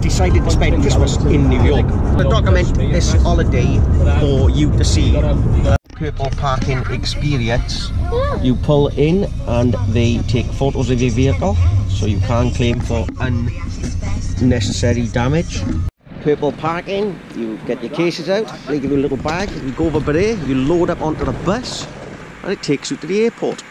decided to spend Christmas in New York. To document this holiday for you to see purple parking experience. You pull in and they take photos of your vehicle so you can't claim for unnecessary damage. Purple parking, you get your cases out, they give you a little bag, you go over there, you load up onto the bus and it takes you to the airport.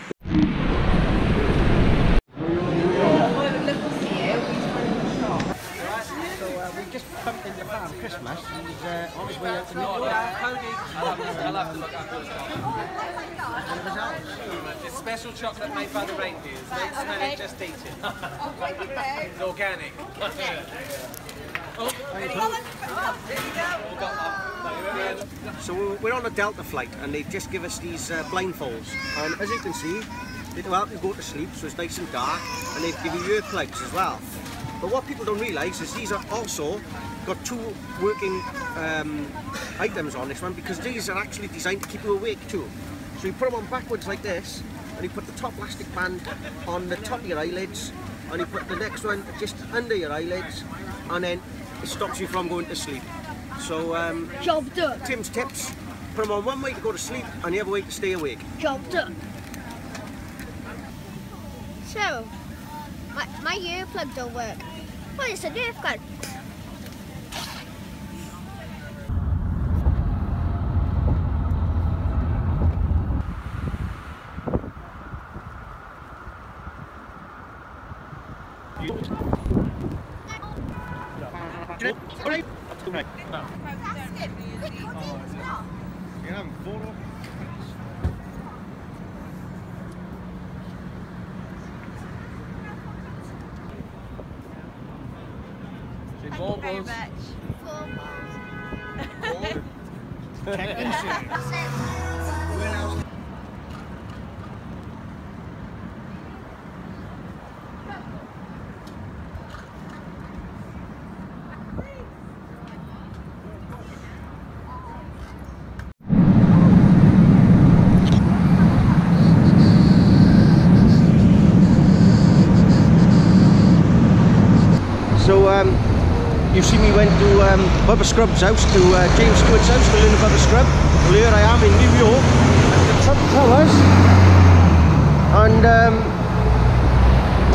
Christmas. He's uh, on his way out to New York. I'll have to look up It's special chocolate made by the reindeers. Don't smell it, just eat it. it's organic. So we're on a Delta flight and they've just give us these uh, blindfolds and as you can see they will help you go to sleep so it's nice and dark and they give you earplugs as well. But what people don't realise is these are also got two working um, items on this one because these are actually designed to keep you awake too. So you put them on backwards like this and you put the top elastic band on the top of your eyelids and you put the next one just under your eyelids and then it stops you from going to sleep. So um, Job done. Tim's tips, put them on one way to go to sleep and the other way to stay awake. Job done. So, my, my earplug don't work. What is a Nerf gun? Thank you very much. So um, you see me went to um, Bubba Scrub's house, to uh, James Stewart's house to learn about Bubba Scrub. Well here I am in New York at the Trump Towers and um,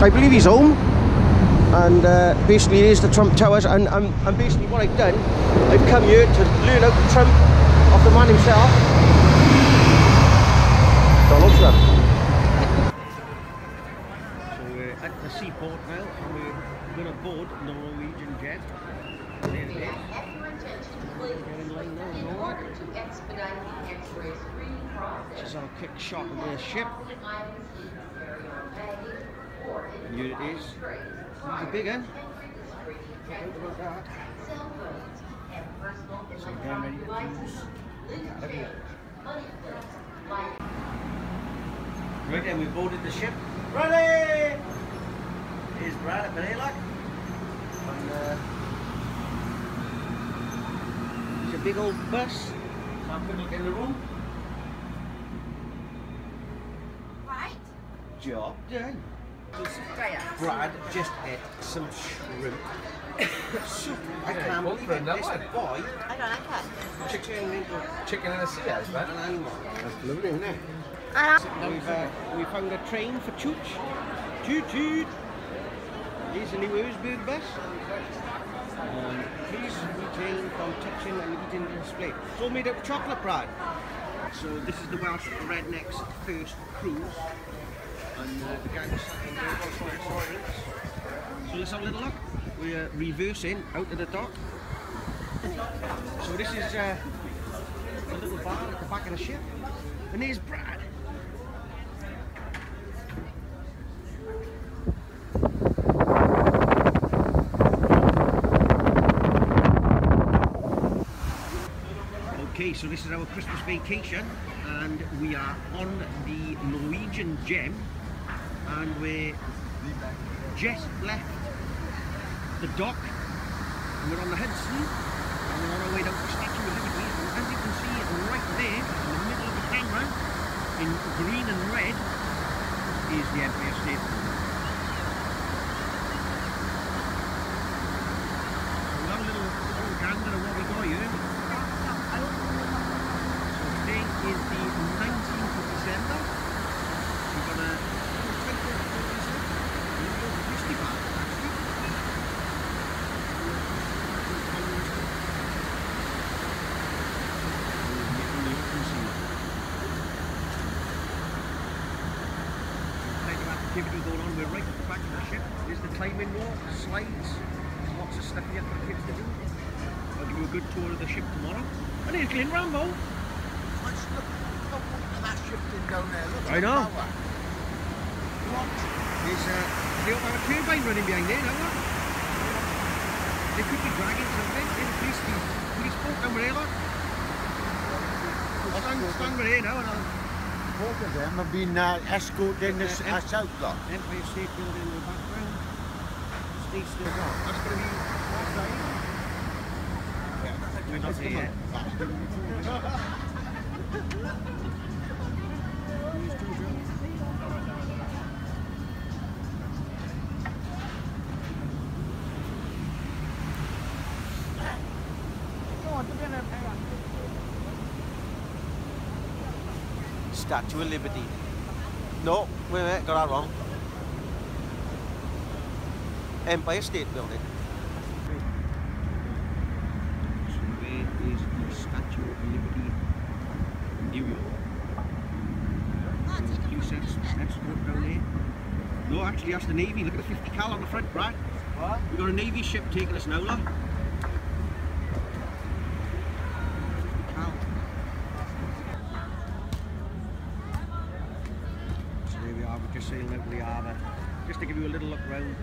I believe he's home and uh, basically it is the Trump Towers and, and, and basically what I've done, I've come here to learn how to Trump off the man himself, Donald Trump. So we're at the seaport now and we're going to board the Norwegian Gem. There it is. Get in line now and all that. This is our quick shot of the ship. And here it is. It's a big one. Look out about that. So again ready to cruise. Right then, we boarded the ship. Ready! Here's Brad at Manila. And uh, it's a big old bus. So I'm going to in the room. Right. Job done. Brad just ate some shrimp soup. I can't believe it. This boy I don't like that. chicken into Chicken in a sea house, man. That's lovely, isn't it? And We've uh, we found a train for Chooch. Toot toot. Here's the new Ersburg bus. Um, please retain from touching and eating the display. It's all made out of chocolate, Brad. So this is the Welsh Rednecks first cruise. And uh, the. So let's have a little look. We're reversing out of the dock. So this is uh, a little bar at the back of the ship. And there's Brad. Okay, so this is our Christmas vacation and we are on the Norwegian Gem and we just left the dock and we're on the Hudson and we're on our way down to the Statue of Liberty and as you can see right there in the middle of the camera in green and red is the Empire State Building. activity going on. We're right at the back of the ship. There's the climbing wall, slides, lots of stuff here for the kids to do. I'll give you a good tour of the ship tomorrow. And here's Glen Rambo. Let's look, look at that shifting down there. Look I at the know. power. What? There's uh, they have a turbine running behind there now. What? They could be dragging something. There's a police, police boat look. I'll stand, stand right here now and I'll... Both of them have been uh, escorting us, Yeah, us out, lot. Empire State Building in the background. Stay still. That's going to be outside. We're not there yet. Statue of Liberty. No, wait a minute, got that wrong. Empire State Building. So where is the Statue of Liberty? New York. There's two sets, steps go down there. No, actually that's the Navy. Look at the 50 cal on the front, right? What? We've got a Navy ship taking us now, look. 50 cal. So there we are, we're just sailing out of the harbour. Just to give you a little look round.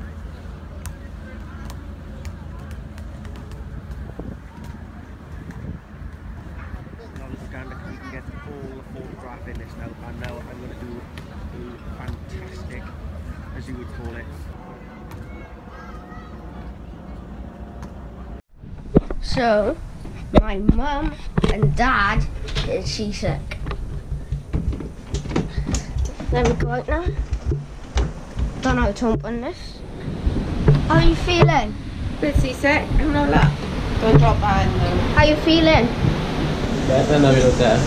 Now little gander, we can get all the photograph in this now. And now I'm going to do a fantastic, as you would call it, So, my mum and dad is seasick. Let me go out now. Don't know how to open this. How are you feeling? Bit seasick. No, look. Don't drop that in there. How you feeling? Better now you're there.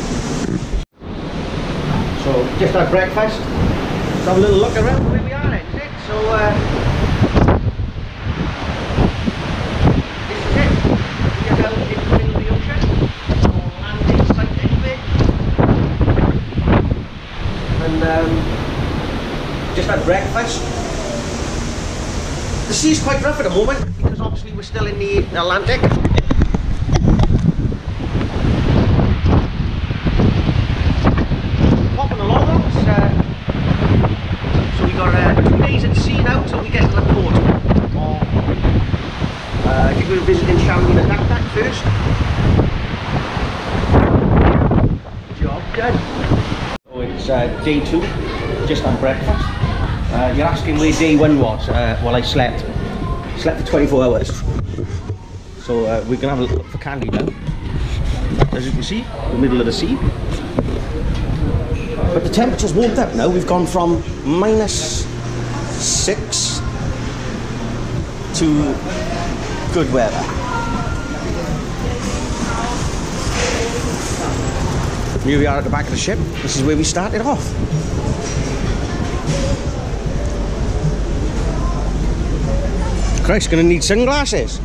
So just had breakfast. Let's have a little look around where we are then, is it? So uh, this is it. We are out in the middle of the ocean. No land in sight anyway. And um, just had breakfast. The sea's quite rough at the moment because obviously we're still in the Atlantic. popping along. It's, uh, so we got uh, two days at sea now till we get to the port. Or, uh, I think we're visiting Shanghai and Dak first. Job done. So it's uh, day two, just on breakfast. Uh, you're asking where day one was. Uh, well, I slept. Slept for 24 hours. So uh, we're gonna have a look for candy now. As you can see, the middle of the sea. But the temperature's warmed up now. We've gone from minus six to good weather. Here we are at the back of the ship. This is where we started off. Christ, gonna need sunglasses.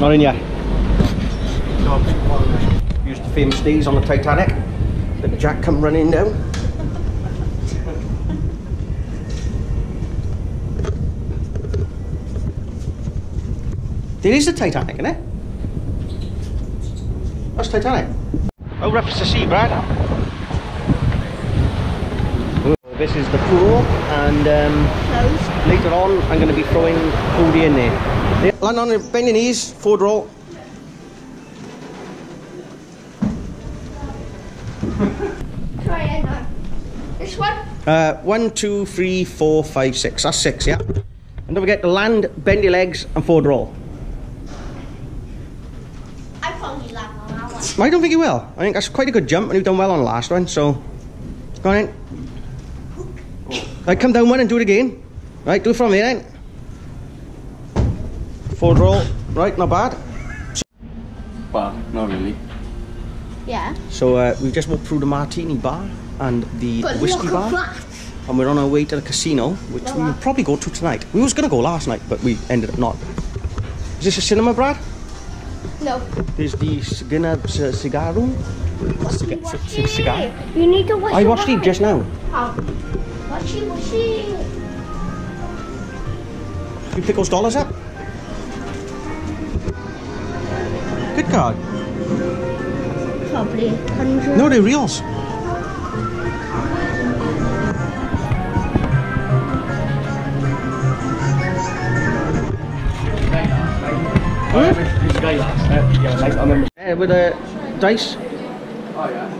Not in yet. Used the famous days on the Titanic. Little Jack come running down. There is the Titanic, isn't it? That's Titanic. How rough to the sea, Brad? This is the pool, and um, later on I'm going to be throwing Cody in there. Land on it, bend your knees, forward roll. Try it now. This one? Uh, one, two, three, four, five, six. That's six, yeah. And don't forget to land, bend your legs, and forward roll. I probably land on that one. I don't think he will. I think that's quite a good jump, and you've done well on the last one, so go on in. Right, come down one and do it again. Right, do it from here then. Forward roll. Right, not bad. Well, not really. Yeah. So uh, we've just walked through the martini bar and the But whiskey bar. that. and we're on our way to the casino, which we will probably go to tonight. We was going to go last night, but we ended up not. Is this a cinema, Brad? No. There's the Skinner's uh, cigar room. Cigar, cigar. You need to wash I watched it just now. Oh. Washy, washy. You pick those dollars up. Good card. Probably 100. No, they're reals. Yeah, with a dice. Oh yeah,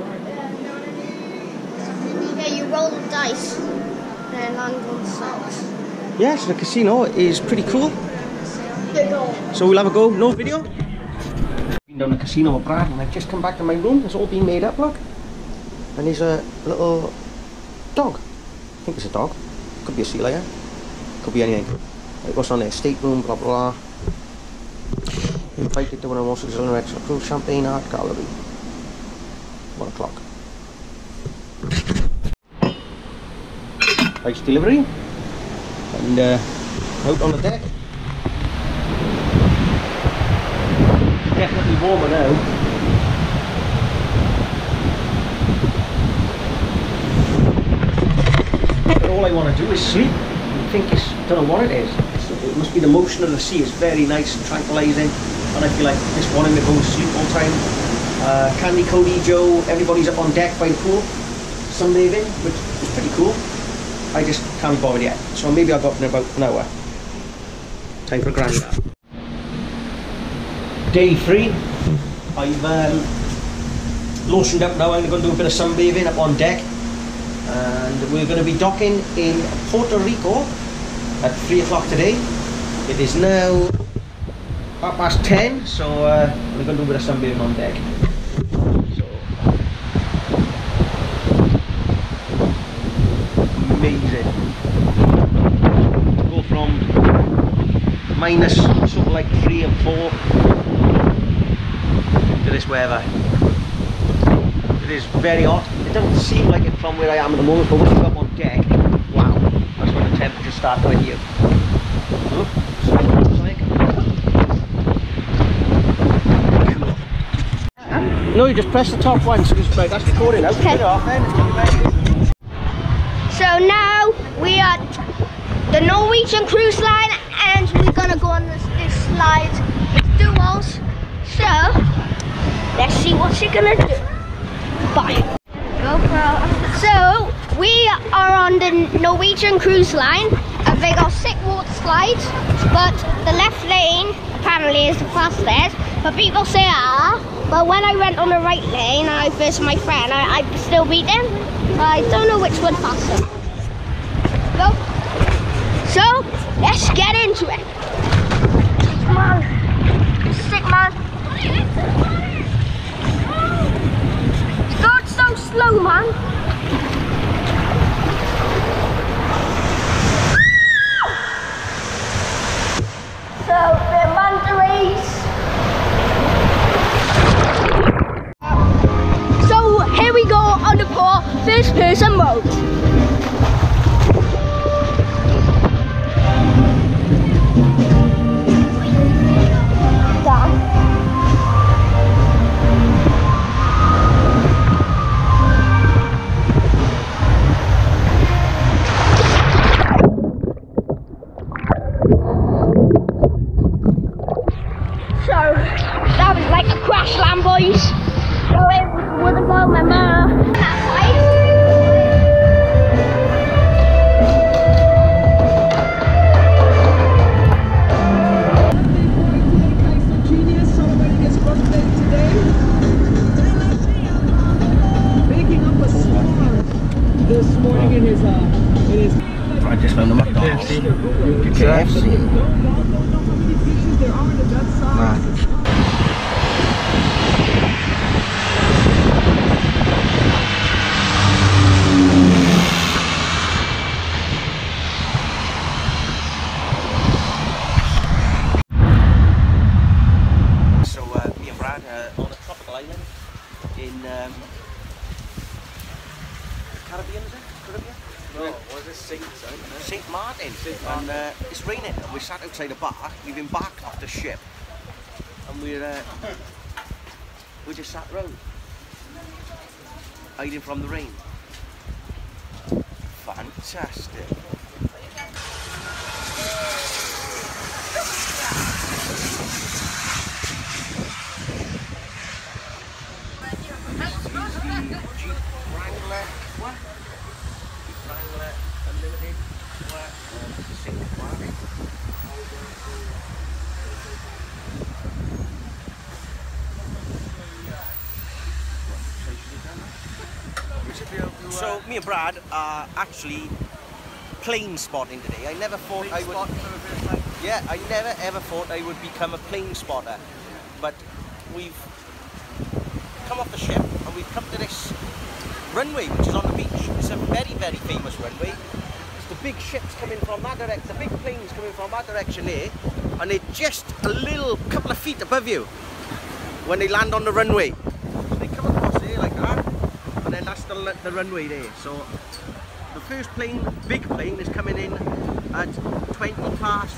Yeah, you roll the dice and lands on socks. Yes, the casino is pretty cool. So we'll have a go. No video. Been down the casino with Brad, and I've just come back to my room. It's all been made up, look. And there's a little dog. I think it's a dog. Could be a sea lion. Could be anything. It was on their stateroom, blah blah. Of the exhilarating extra cruise champagne art gallery. One o'clock. Ice delivery. And uh, out on the deck. Definitely warmer now. But all I want to do is sleep. I think it's, don't know what it is. It's, it must be the motion of the sea. It's very nice and tranquilizing. And I feel like just wanting to go to sleep all time. Uh, Candy, Cody, Joe, everybody's up on deck by the pool. Sunbathing, which is pretty cool. I just can't be bothered yet. So maybe I'll go up in about an hour. Time for grand. Day three. I've um, lotioned up now. I'm going to do a bit of sunbathing up on deck. And we're going to be docking in Puerto Rico at 3 o'clock today. It is now half past 10, so uh, we're going to do a bit of sunbathing on deck. So, amazing. Go from minus sort of like 3 and 4 to this weather. It is very hot. It doesn't seem like it from where I am at the moment, but once you go up on deck, wow, that's when the temperatures start to hit you. Oh, sorry, something. Cool. No, you just press the top one, so just, that's recording now. Okay. Turn it off then, it's gonna be ready. So now we are at the Norwegian cruise line and we're gonna go on this, this slide with duos. So let's see what she's gonna do. Bye. GoPro. So we are on the Norwegian cruise line and they got sick water slides, but the left lane apparently is the fastest. But people say ah, but when I went on the right lane and I first my friend, I, I still beat them. I don't know which one faster. Go. So let's get into it. Come on. Sick man. It's going so slow, man. So the manta on the poor first person mode. McDonald's. KFC. there are the Dutch side. So uh, me and Brad uh, on a tropical island in um, Caribbean, is it? Caribbean? No, was it Saint St. Martin. and uh, it's raining. We sat outside the ship. and we're uh, we just sat round, hiding from the rain. Fantastic. Jeep Wrangler, what? Jeep Wrangler Unlimited, what? Um, single wide. So me and Brad are actually plane spotting today. I never thought I would. Yeah, I never ever thought I would become a plane spotter, but we've come off the ship and we've come to this runway which is on the beach. It's a very very famous runway. It's the big ships coming from that direction, the big planes coming from that direction there, and they're just a little couple of feet above you when they land on the runway. So they come across there like that, and then that's the, the runway there. So the first plane, big plane, is coming in at 20 past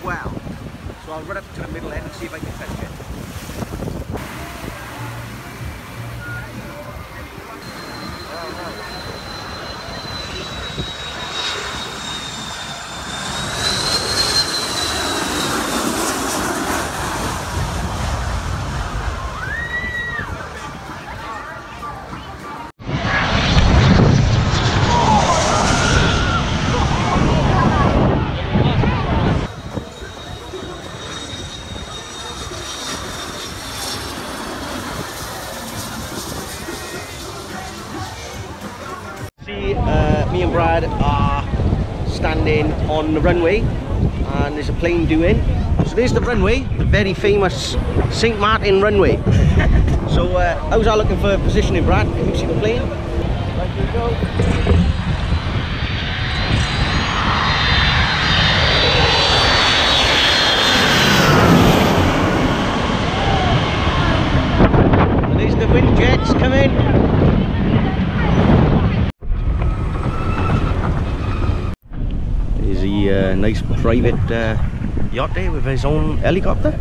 12. So I'll run up to the middle end and see if I can catch it. Oh, see, the runway and there's a plane doing. So there's the runway, the very famous St. Martin runway. so uh, how's that looking for positioning, Brad? Can you see the plane? Right, here we go. And There's the wind jets coming. Is he a nice private uh, yacht there with his own helicopter?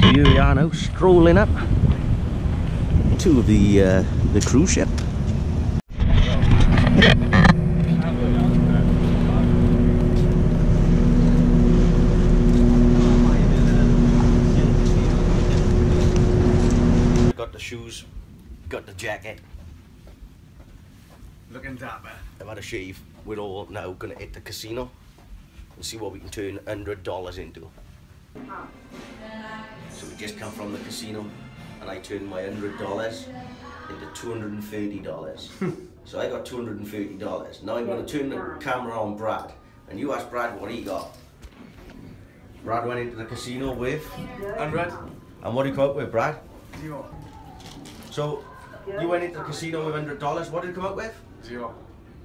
So here we are now, strolling up to the uh, the cruise ship. Got the shoes, got the jacket. Looking dapper. I've had a shave. We're all now going to hit the casino and see what we can turn hundred dollars into. So we just come from the casino, and I turned my hundred dollars into two hundred and thirty dollars. Hmm. so I got two hundred and thirty dollars. Now I'm going to turn the camera on Brad, and you ask Brad what he got. Brad went into the casino with, Hundred. and what did he come up with, Brad? Zero. So you went into the casino with hundred dollars. What did you come up with? Zero.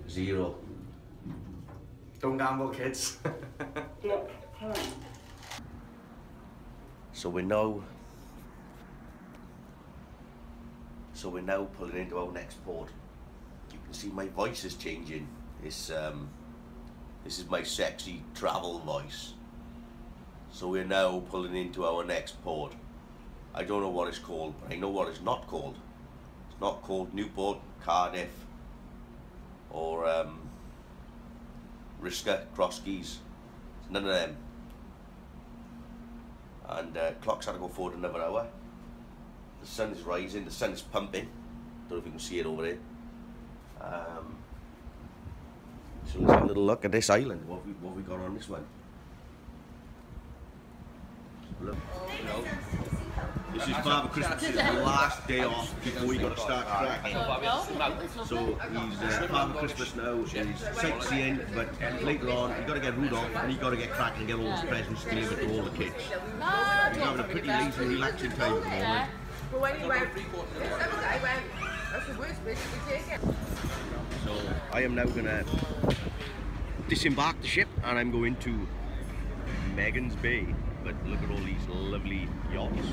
Zero. Don't gamble, kids. So we're now So we're now pulling into our next port. You can see my voice is changing. It's um this is my sexy travel voice. So we're now pulling into our next port. I don't know what it's called, but I know what it's not called. It's not called Newport, Cardiff, or um, Risca, Crosskeys. It's none of them and uh, clock's had to go forward another hour. The sun is rising, the sun is pumping. Don't know if you can see it over there. Um, so let's have a little look at this island. What we what we got on this one? Look, this is Father Christmas. Is the last day off before we got to start cracking. So he's uh, Father Christmas now is sightseeing, but later on he's got to get Rudolph and he's got to get cracking and get all his presents delivered to all the kids. He's having a pretty lazy, relaxing time at the moment. But when you went, I went, that's the worst bit, you take it. So I am now gonna disembark the ship and I'm going to Magens Bay. But look at all these lovely yachts.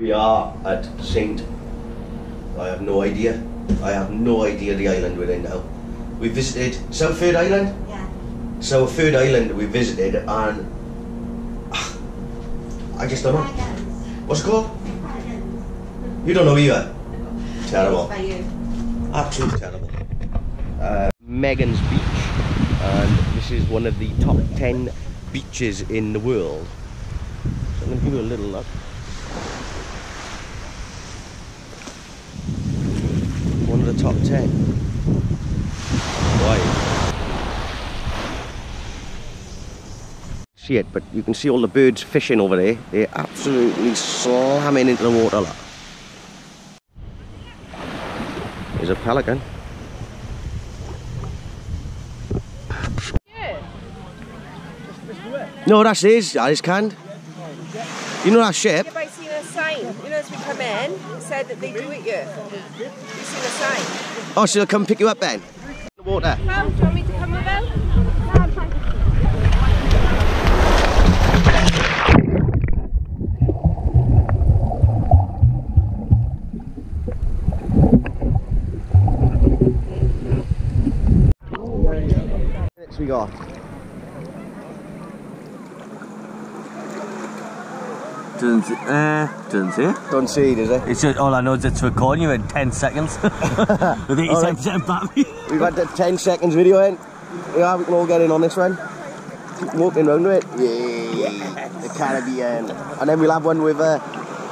We are at Saint. I have no idea. I have no idea the island we're in now. We visited Southford Island. Yeah. So a third island we visited and ah, I just don't know. What's it called? You don't know either. Terrible. Absolutely terrible. Uh, Magens Beach, and this is one of the top 10 beaches in the world. So I'm going to give you a little look. One of the top 10. Right. See it, but you can see all the birds fishing over there. They're absolutely slamming into the water. Look. There's a pelican. No, that's his. That is canned. You know that ship? Have I seen a sign? You know, as we come in, it said that they do it here. You've seen a sign. Oh, so they'll come pick you up then? The water. Mum, do you want me to come with we got? Doesn't see, uh, doesn't see it. Don't see, does it? It's just all I know is it's recording you in 10 seconds. With 80 All right. percent battery. We've had the 10 seconds video in. Yeah, we can all get in on this one. Walking round with it. Yeah, the Caribbean. And then we'll have one with uh,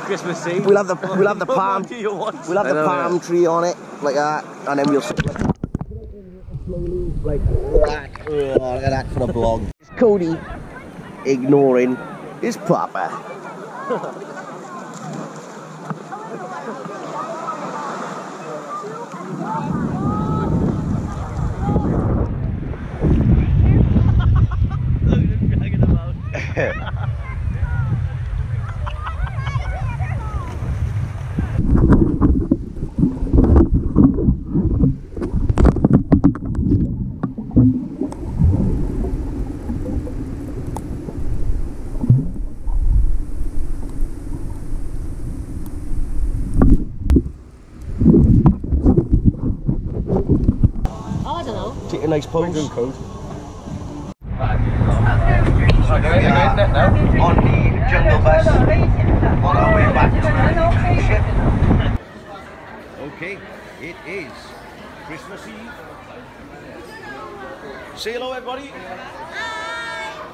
Christmas Eve. we'll have the we'll have the palm do you want? we'll have the palm yeah. tree on it like that, and then we'll slowly like that. Oh, look at that for the blog. It's Cody ignoring his papa. A nice pose. code. on the jungle bus on our way back to the ship. Okay, it is Christmas Eve. Say hello, everybody.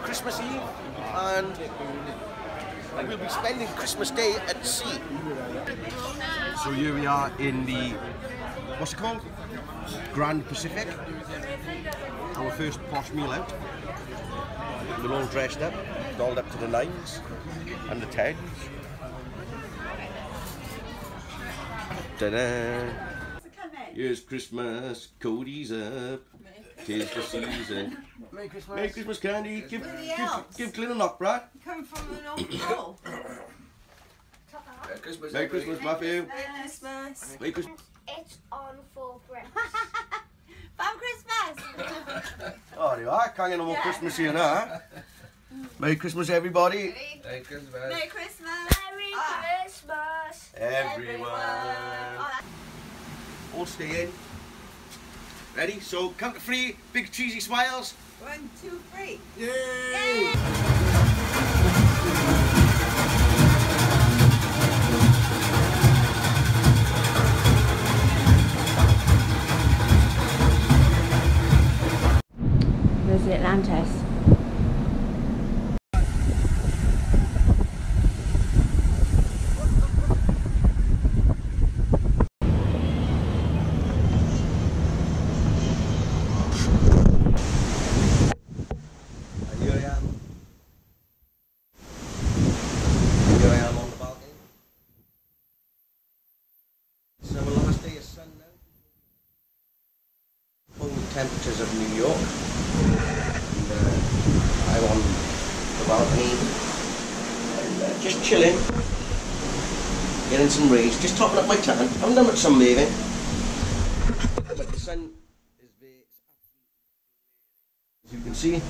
Christmas Eve, and we'll be spending Christmas Day at sea. So here we are in the what's it called? Grand Pacific. Our first posh meal out. We're all dressed up, dolled up to the nines and the tens. Ta-da! Here's Christmas, Cody's up. Tis the season. Merry Christmas. Merry Christmas candy. Give, Everybody give, else. give Glyn a knock, Brad. Come from the North Pole. Merry Christmas, Matthew. Merry Christmas. Merry Christmas. It's on for breakfast. Fab Christmas. Oh, there you are. Can't get no more Christmas here now. Merry Christmas, everybody. Merry Christmas. Merry Christmas. Merry Ah. Christmas. Everyone. All stay in. Ready? So count to three. Big cheesy smiles. One, two, three. There's Atlantis. And here I am. Here I am on the balcony. It's our last day of sun now. Cold temperatures of New York. And, uh, I'm on the balcony. And, uh, just chilling. Getting some rays. Just topping up my tan. I haven't done much sunbathing. But the sun is there. As you can see.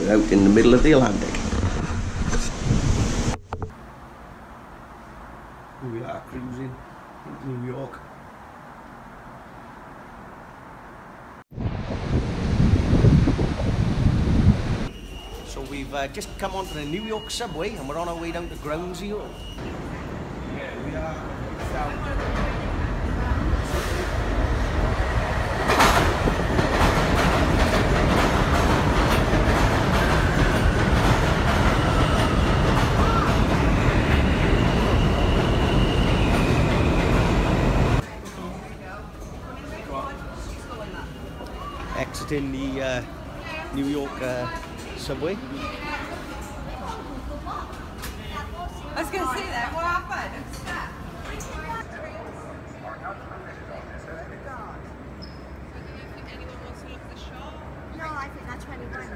We're out in the middle of the Atlantic. We are cruising New York. Uh, just come onto the New York subway and we're on our way down to Ground Zero. Exiting the uh, New York uh, subway. I was going to say that. What happened? No, I think that's when he went.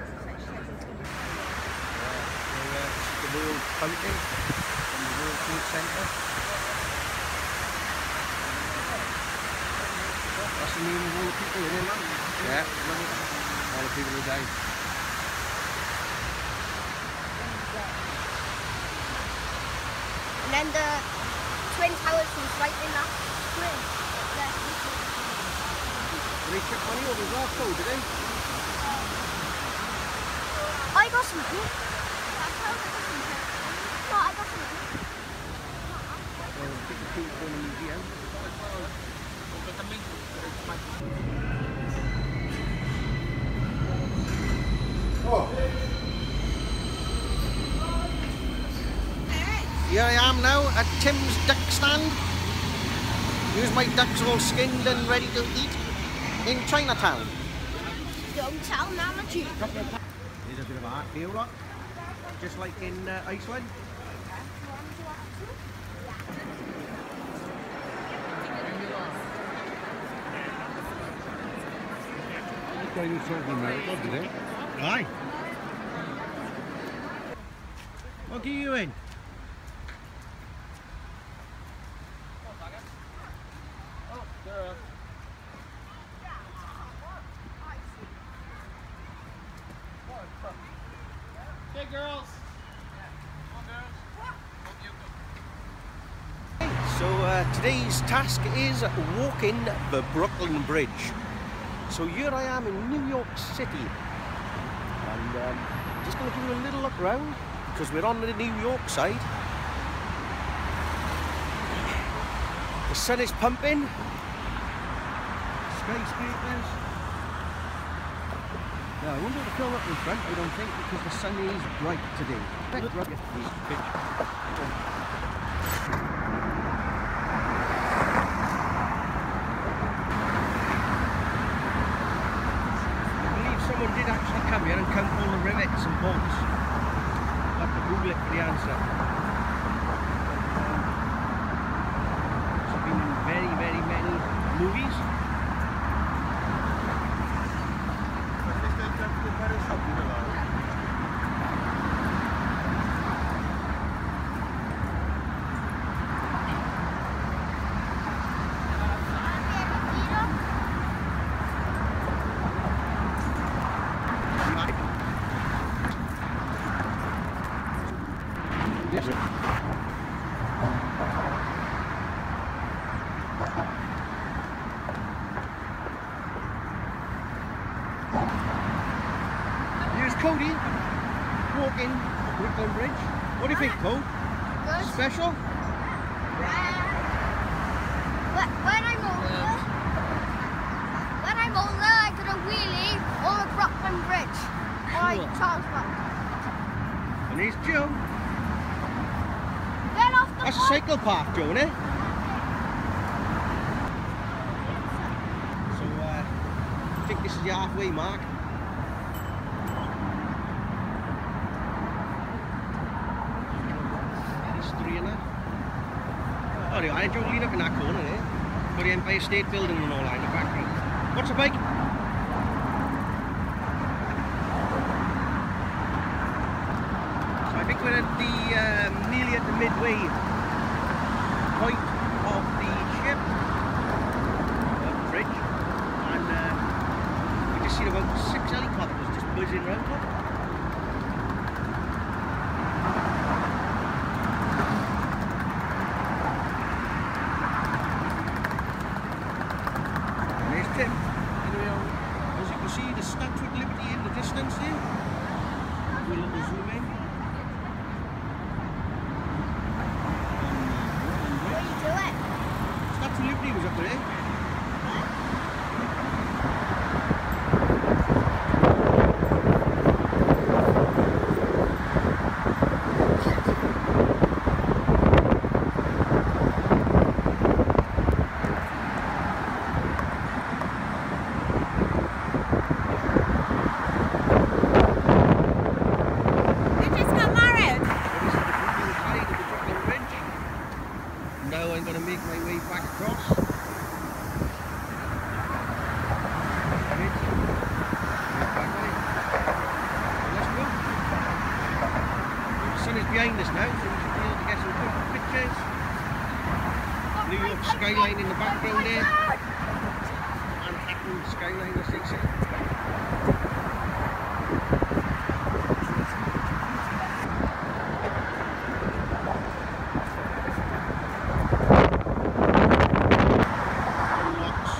the World Fountain from the World Trade Center. That's the name of all the people in it, man. Yeah. All the people who died. And then the Twin Towers was right in that spring. There. Did they chip money over as well, too, did they? I got something. No, I got something. Well, take the two from the museum. Here I am now at Tim's duck stand. Use my ducks all skinned and ready to eat in Chinatown. Don't tell Nana G. There's a bit of art here, look. Just like in uh, Iceland. Aye. What are you in? Hey, girls. So uh, today's task is walking the Brooklyn Bridge. So here I am in New York City. And um, just going to give you a little look around because we're on the New York side. The sun is pumping. Skyscrapers. Now, I won't be to film up in front, I don't think, because the sun is bright today. I believe someone did actually come here and count all the rivets and bolts. I'll have to Google it for the answer. It's um, been in very, very many movies. Yes, sir. Here's Cody walking Brooklyn Bridge. What do you think, Code? Good. Special? When when I'm older, when I'm older, I could a wheelie on the Brooklyn Bridge. Charles Brown. And here's Joe. Get off the That's a cycle park, Joe, isn't it? So, uh, I think this is the halfway mark. There's three in there. There, I lean up in that corner there. Got the Empire State Building and all that in the background. What's a bike? So I think we're at the um, nearly at the midway point of the ship, uh, bridge, and uh, we just seen about six helicopters just buzzing around. Look. And there's Tim. As you can see, the Statue of Liberty in the distance there. Do a little zoom in. sun is behind us now, so we should be able to get some good pictures. New York skyline in the background there. Manhattan skyline, I think. Locks.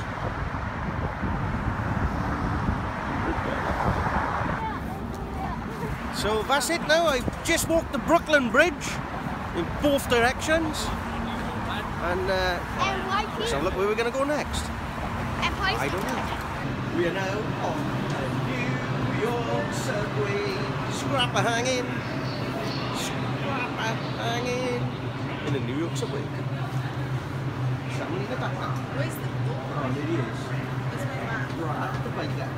So that's it now. I've just walked the Brooklyn Bridge in both directions. And uh, let's have a look where we're going to go next. I don't know. We are now on the New York subway. Scrapper hanging. Scrapper hanging. In the New York subway. Somebody in the back now. Where's the Oh, there he is. Where's my map? Right, the biker.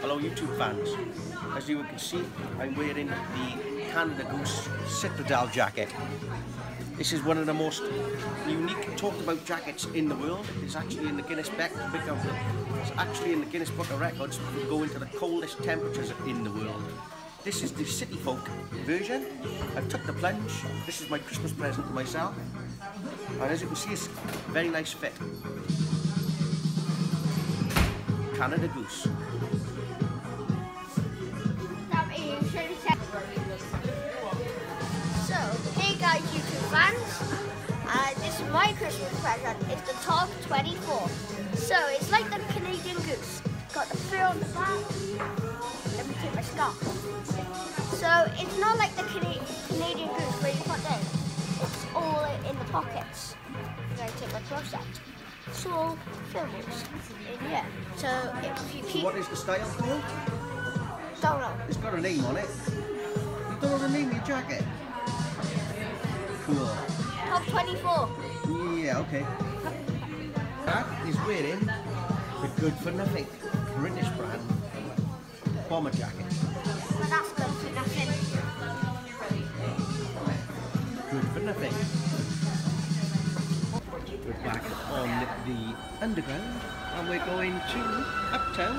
Hello YouTube fans. As you can see, I'm wearing the Canada Goose Citadel jacket. This is one of the most unique talked about jackets in the world. It's actually in the Guinness Book of It's actually in the Guinness Book of Records for going to the coldest temperatures in the world. This is the City Folk version. I've took the plunge. This is my Christmas present to myself. And as you can see, it's a very nice fit. Canada Goose. My Christmas present. is the Top 24. So, it's like the Canadian goose. Got the fur on the back. Let me take my scarf. So, it's not like the Cana- Canadian goose where you put in. It's all in the pockets. I'm going to take my out. It's all films in here. So, if you So keep. what is the style called? Don't know. It's got a name on it. You don't know the name of your jacket? Cool. Top 24. Yeah, okay. That is wearing the Good for Nothing British brand bomber jacket. But that's good for nothing. Good for Nothing. We're back on the underground and we're going to Uptown.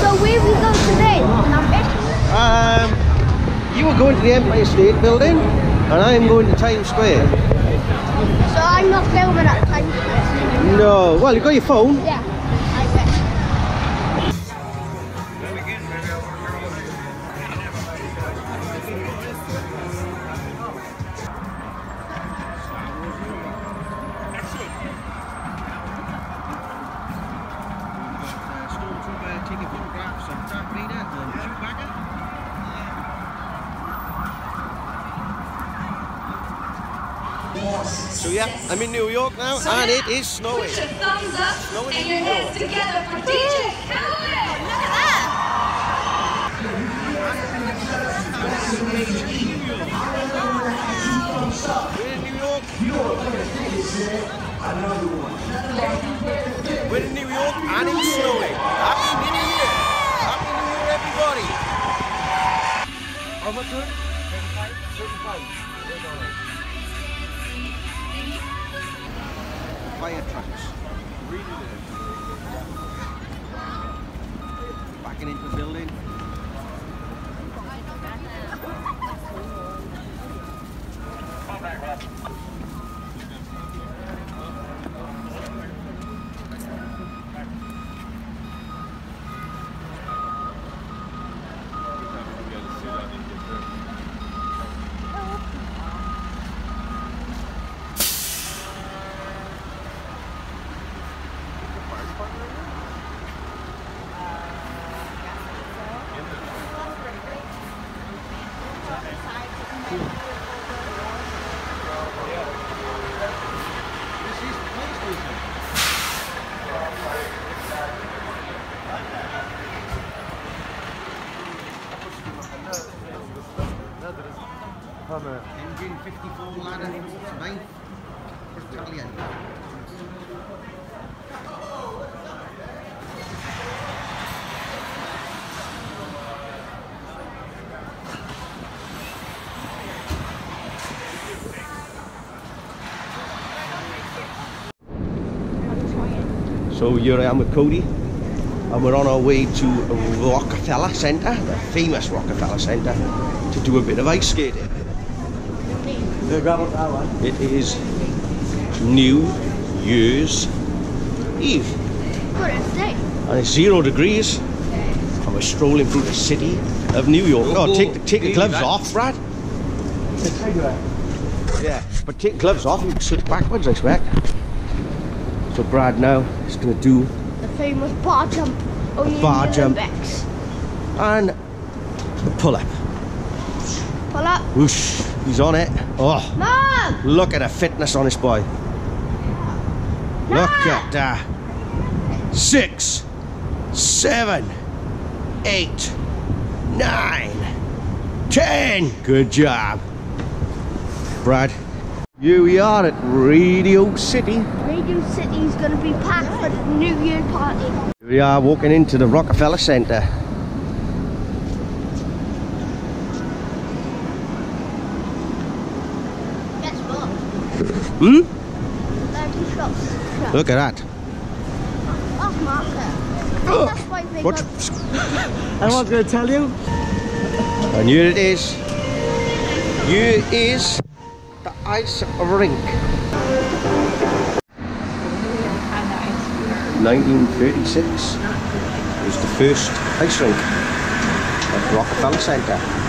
So where we go today? Um, you were going to the Empire State Building and I'm going to Times Square. So I'm not filming at the time. No, well, you got your phone. Yeah. Is snowing. Put your thumbs up Snowing and your hands together for DJ Khaled. We're in New York. We're in New York, and it's snowing. Happy New Year! Happy New Year, everybody! How Fire trucks. Backing into the building. 54 ladder 9th battalion. So here I am with Cody, and we're on our way to Rockefeller Centre, the famous Rockefeller Centre, to do a bit of ice skating. It is New Year's Eve, Good day. and it's zero degrees, and we're strolling through the city of New York. Oh, oh take the, oh, take the gloves off, Brad. Yeah, but take gloves off, you can slip backwards, I expect. So Brad now is going to do The famous bar jump. Only Bar jump. Olympics. and the pull up. Pull up. Whoosh, he's on it. Oh, Mom! look at the fitness on this boy. Look at that. Six, seven, eight, nine, ten. Good job. Brad, here we are at Radio City. Radio City is going to be packed for the New Year party. Here we are walking into the Rockefeller Centre. Guess what? Hmm? Look at that. Off marker. That's What? got I was going to tell you. And here it is. Here is the ice rink. 1936 was the first ice rink at Rockefeller Centre.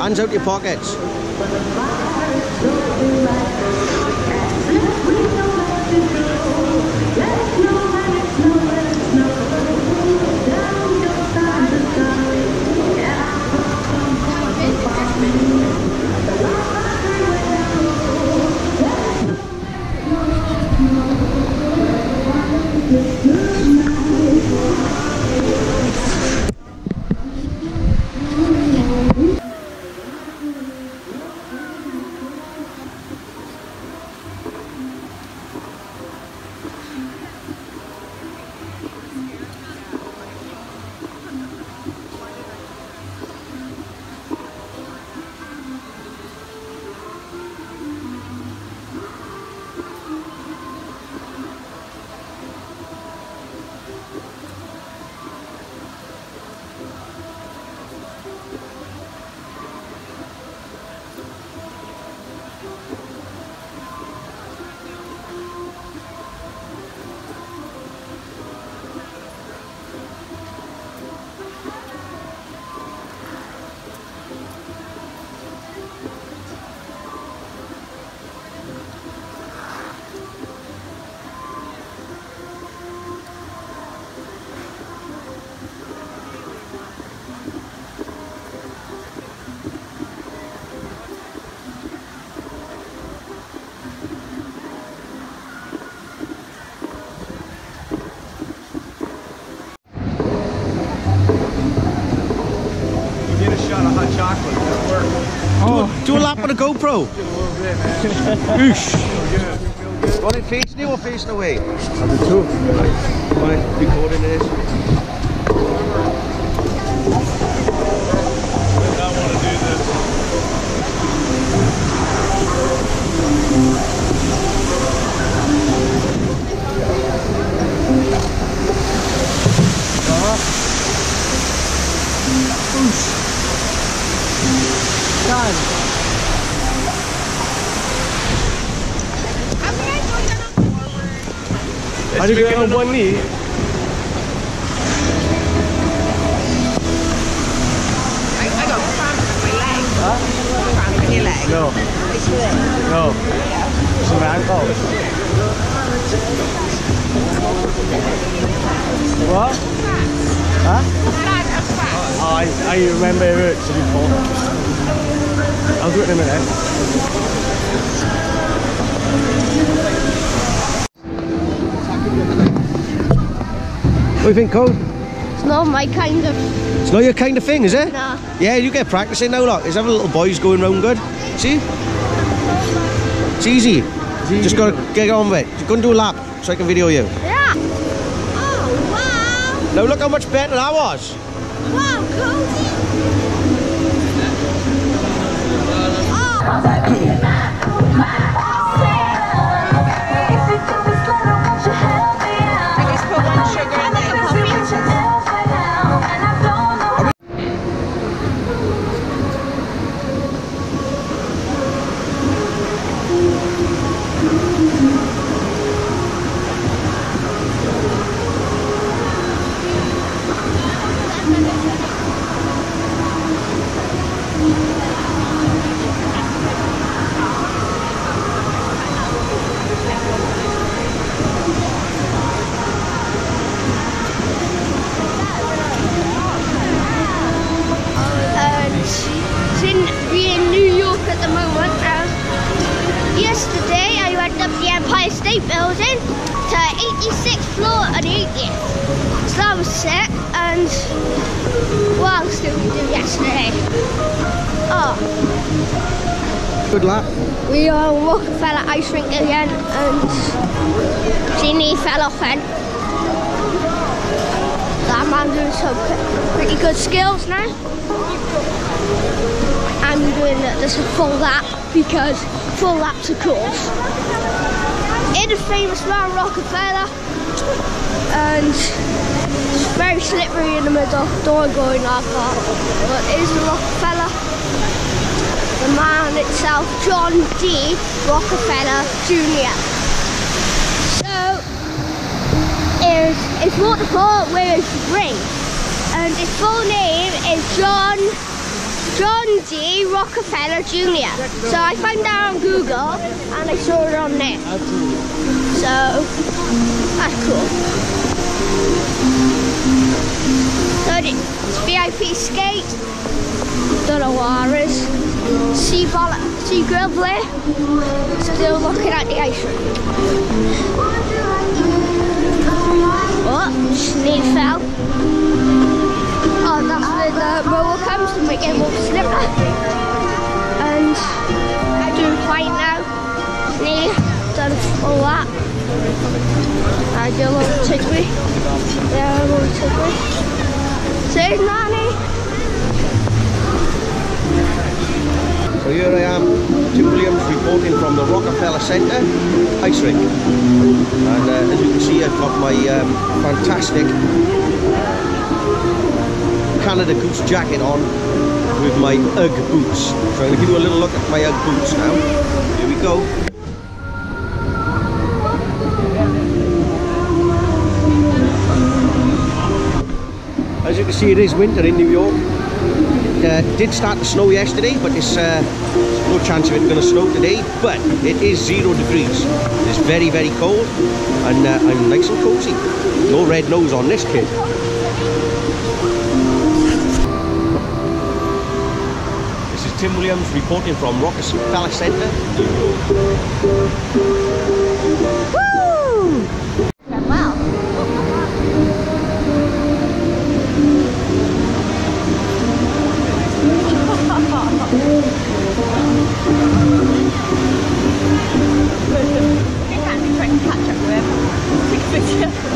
Hands out your pockets. Oh. Do a lap with a GoPro. Oosh. Want it facing you or facing away? Number two. Want it recording this? How do you get on one knee? I, I got cramp in my leg. Cramp in your leg. No. No. It's my ankle. What? Huh? Oh, I, I remember it hurts before. I'll do it in a minute. What do you think, Cole? It's not my kind of. It's not your kind of thing, is it? Nah. Yeah, you get practicing now, look. There's other little boys going round good. See? It's easy. Just gotta get on with it. Just go and do a lap so I can video you. Yeah. Oh, wow. Now look how much better that was. wow. Wow, Cody. Yeah. Then. That man doing some pretty good skills now. I'm doing this full lap because full laps of course. In the famous around Rockefeller and it's very slippery in the middle. Don't go in that far. But it is the Rockefeller. The man itself, John D. Rockefeller Jr. is it's waterfall where it's ring. And um, his full name is John John D. Rockefeller Jr. So I found that on Google and I saw it on there. So that's cool. So it's VIP skate. Don't know what it is. Sea ball, sea grill. Still looking at the ice rink. Sneed fell. Oh, that's where the mower comes to make it more slippery. And I'm doing fine now. Sneed done all that. I do a little tickly. Yeah, a little tickly. Say, Nanny. So here I am, Tim Williams reporting from the Rockefeller Centre ice rink. And uh, as you can see, I've got my um, fantastic Canada Goose jacket on with my UGG boots. So I'm going to give you a little look at my UGG boots now. Here we go. As you can see, it is winter in New York. It uh, did start to snow yesterday, but it's uh, no chance of it going to snow today. But it is zero degrees. It's very, very cold, and uh, I'm nice and cozy. No red nose on this kid. This is Tim Williams reporting from Rockefeller Centre. Yeah.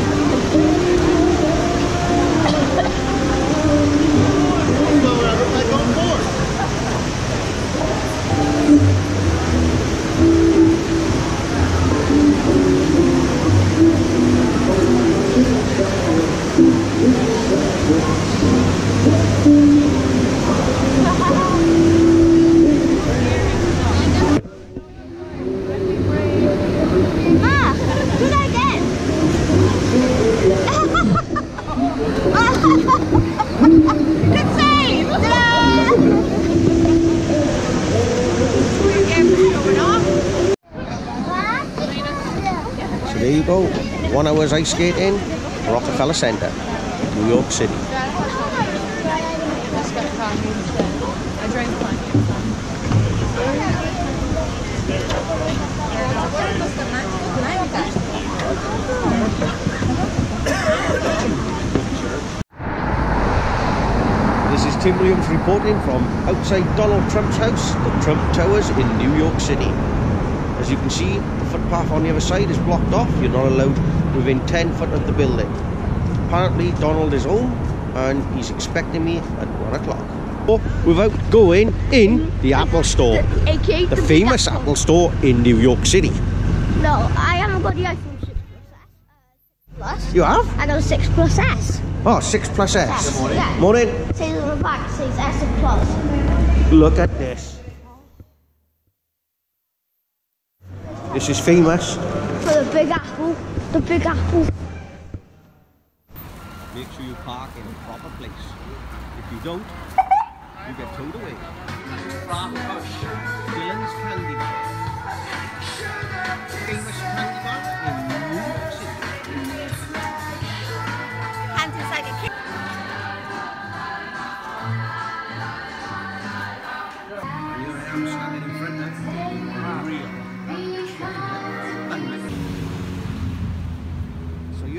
Hour's ice skating, Rockefeller Center, New York City. This is Tim Williams reporting from outside Donald Trump's house, the Trump Towers in New York City. As you can see, the footpath on the other side is blocked off. You're not allowed within 10 foot of the building. Apparently, Donald is home and he's expecting me at 1 o'clock. Without going in the Apple Store, AKA the famous Apple Store in New York City. No, I haven't got the iPhone 6 Plus S. Uh, you have? I got a 6 Plus S. Oh, 6 plus S. Yeah. Morning. It says on the back, it says S Plus. Look at this. This is famous. For the Big Apple. The Big Apple. Make sure you park in a proper place. If you don't, you get towed away. Dylan's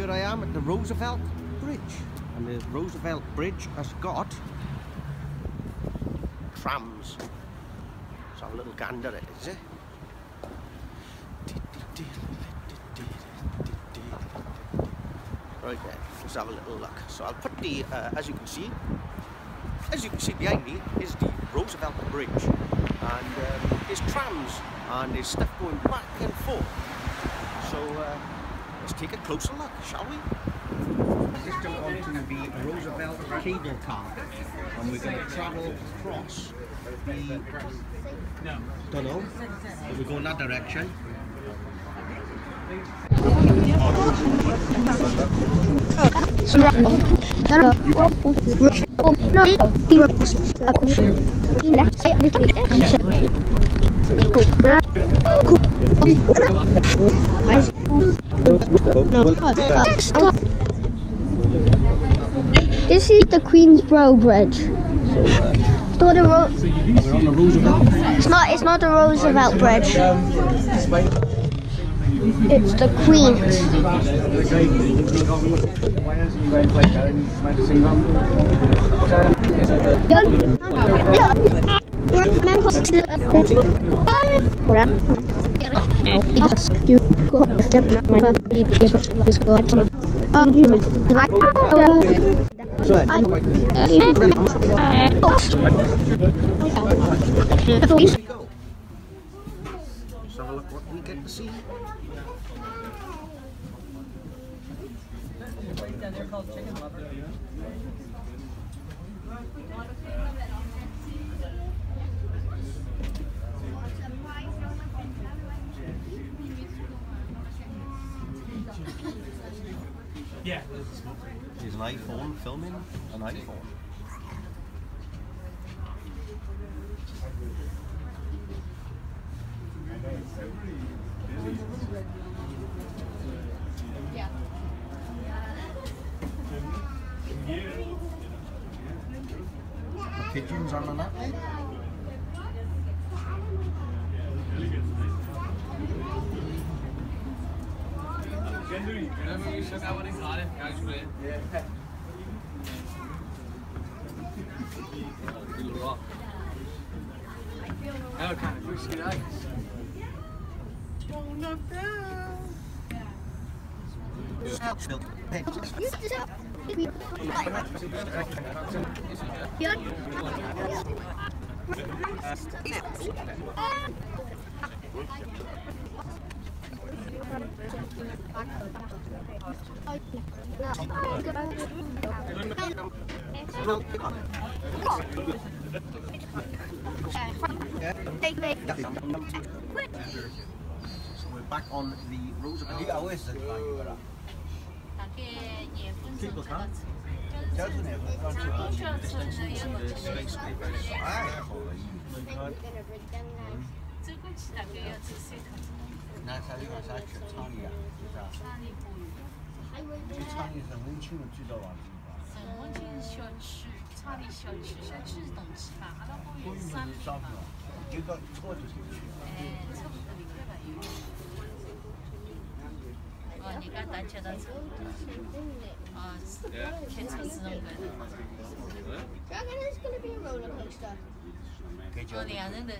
here I am at the Roosevelt Bridge. And the Roosevelt Bridge has got trams. Have a little gander at it, is it? Right there, let's have a little look. So I'll put the, uh, as you can see, as you can see behind me is the Roosevelt Bridge. And um, there's trams and there's stuff going back and forth. So uh, let's take a closer look, shall we? This is going to be a Roosevelt cable car and we're going to travel across the... Don't know, but we're going that direction. This is the Queensboro Bridge. It's not a Ro-. It's not. It's not the Roosevelt Bridge. It's the Queens. Here we Let's have a look what we get to see. Yeah. There's an iPhone filming an iPhone. The pigeons on the net. We're back on the rules of... 贴不烫，就是那会烫住啊！这东西是的，是的，是的，哎，可以。走过去大概要走三趟。那啥地方？啥区？昌里啊，是吧？昌里是陈文清住到房子，吧？陈文清小区，昌里小区，小区东西啊，那个公园三块嘛，就到昌里小区。哦，人家搭脚踏车，哦，开车子弄个的。 Do you reckon there's going to be a roller coaster? 哦，两人的、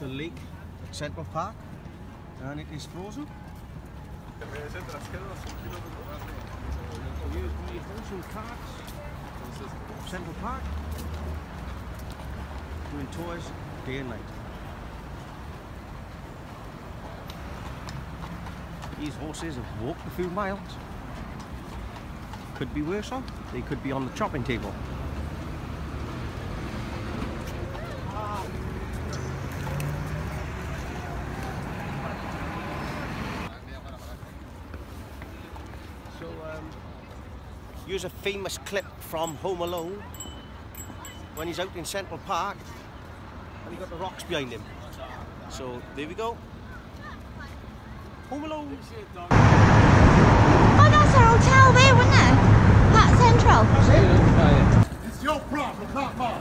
the lake at Central Park, and it is frozen. Here's the frozen carts Central Park, doing tours day and night. These horses have walked a few miles. Could be worse off. They could be on the chopping table. So, um, here's a famous clip from Home Alone when he's out in Central Park and he got the rocks behind him. So, there we go. Home Alone. Oh, that's our hotel there, wasn't it? Park Central. It's your problem, not mine.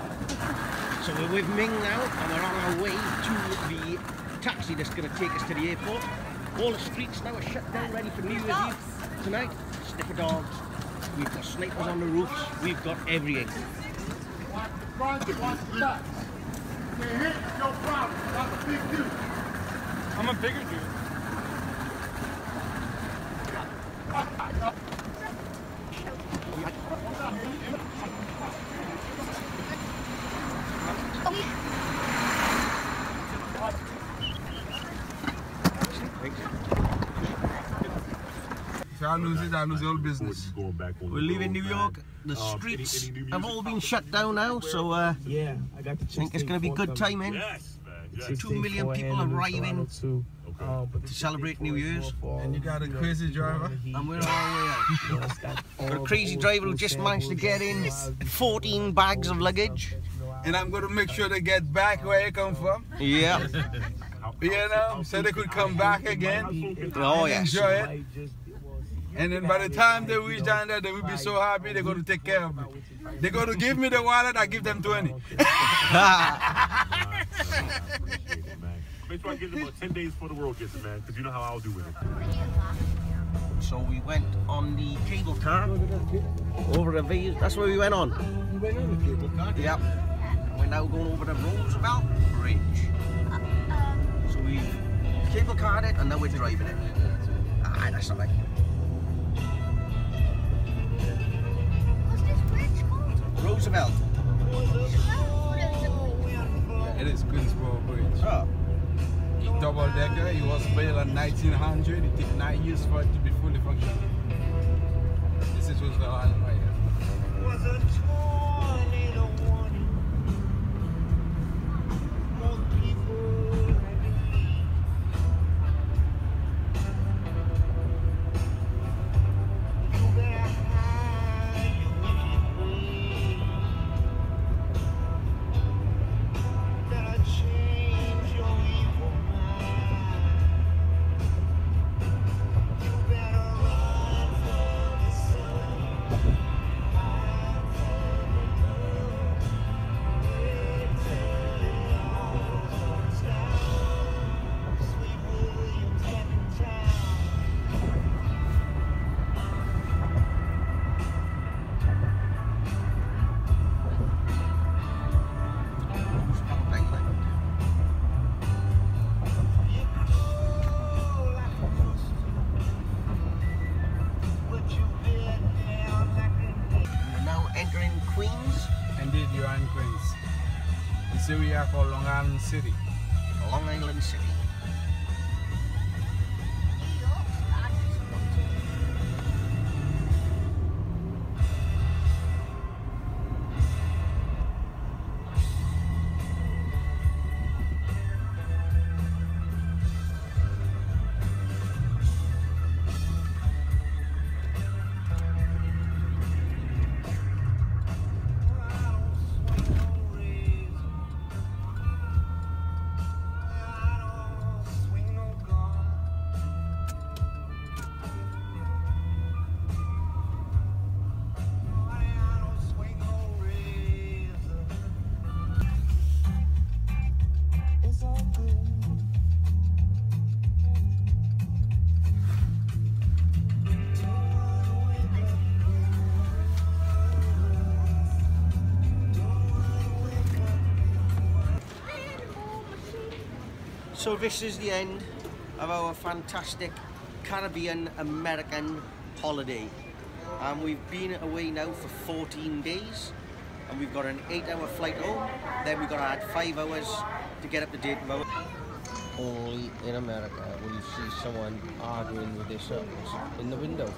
So we're with Ming now and we're on our way to the taxi that's going to take us to the airport. All the streets now are shut down ready for New Year's Eve tonight. Sniffer dogs, we've got snipers on the roofs, we've got everything. Watch the watch the back. Say, hey, it's problem, not a big deal. I'm a bigger dude. If I lose it, I lose all business. We're leaving New York. The streets have all been shut down now, so uh, Yeah, I got the think it's going to be good timing. Two million people arriving to celebrate New Year's. And you got a crazy driver. And we're on our way out. Got a crazy driver who just managed to get in 14 bags of luggage. And I'm going to make sure they get back where you come from. Yeah. You know, so they could come back again. Oh, yes. Enjoy it. And then by the time they reach down there, they will be so happy they're going to take care of me. They're going to give me the wallet, I give them 20. Make sure I get it about 10 days before the world gets it, man, because you know how I'll do with it. So we went on the cable car over the V. That's where we went on. You went on the cable car? Yep. We're now going over the Roosevelt Bridge. So we've cable carred it and now we're driving it. Ah, that's alright. What's called? Roosevelt. It is Queensboro Bridge. Oh. Double decker, it was built in 1900. It took nine years for it to be fully functional. This is Roosevelt Island So this is the end of our fantastic Caribbean American holiday. And we've been away now for 14 days and we've got an 8 hour flight home then we've got to add 5 hours to get up to date only in America will you see someone arguing with their circles in the window.